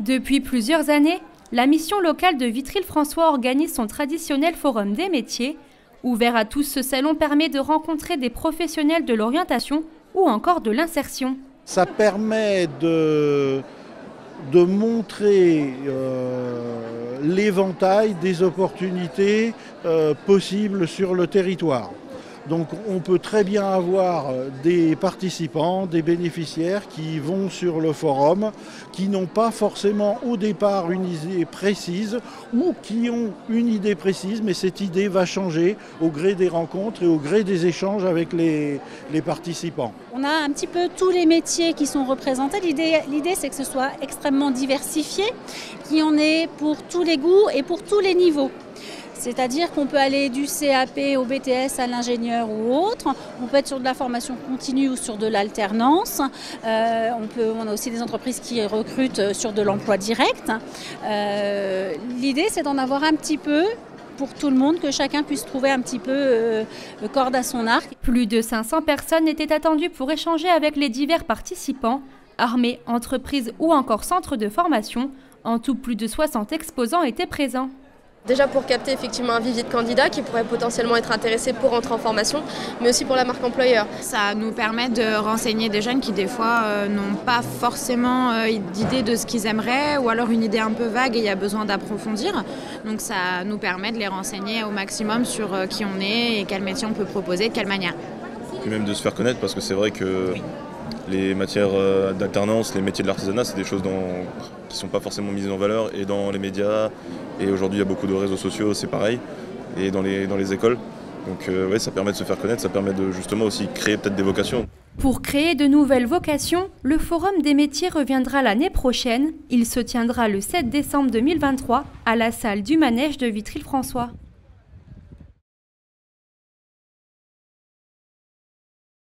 Depuis plusieurs années, la mission locale de Vitry-le-François organise son traditionnel forum des métiers. Ouvert à tous, ce salon permet de rencontrer des professionnels de l'orientation ou encore de l'insertion. Ça permet de, montrer euh, l'éventail des opportunités euh, possibles sur le territoire. Donc on peut très bien avoir euh, des participants, des bénéficiaires qui vont sur le forum, qui n'ont pas forcément au départ une idée précise ou qui ont une idée précise, mais cette idée va changer au gré des rencontres et au gré des échanges avec les, participants. On a un petit peu tous les métiers qui sont représentés. L'idée c'est que ce soit extrêmement diversifié, qu'il y en ait pour tous les goûts et pour tous les niveaux. C'est-à-dire qu'on peut aller du CAP au BTS à l'ingénieur ou autre. On peut être sur de la formation continue ou sur de l'alternance. Euh, on, a aussi des entreprises qui recrutent sur de l'emploi direct. Euh, l'idée, c'est d'en avoir un petit peu pour tout le monde, que chacun puisse trouver un petit peu euh, corde à son arc. Plus de 500 personnes étaient attendues pour échanger avec les divers participants, armées, entreprises ou encore centres de formation. En tout, plus de 60 exposants étaient présents. Déjà pour capter effectivement un vivier de candidats qui pourraient potentiellement être intéressés pour entrer en formation, mais aussi pour la marque employeur. Ça nous permet de renseigner des jeunes qui des fois euh, n'ont pas forcément euh, d'idée de ce qu'ils aimeraient ou alors une idée un peu vague et il y a besoin d'approfondir. Donc ça nous permet de les renseigner au maximum sur euh, qui on est et quel métier on peut proposer, de quelle manière. Et même de se faire connaître parce que c'est vrai que les matières euh, d'alternance, les métiers de l'artisanat, c'est des choses qui ne sont pas forcément mises en valeur et dans les médias. Et aujourd'hui, il y a beaucoup de réseaux sociaux, c'est pareil, et dans les, dans les écoles. Donc euh, ouais, ça permet de se faire connaître, ça permet de justement aussi créer peut-être des vocations. Pour créer de nouvelles vocations, le Forum des métiers reviendra l'année prochaine. Il se tiendra le 7 décembre 2023 à la salle du Manège de Vitry-le-François.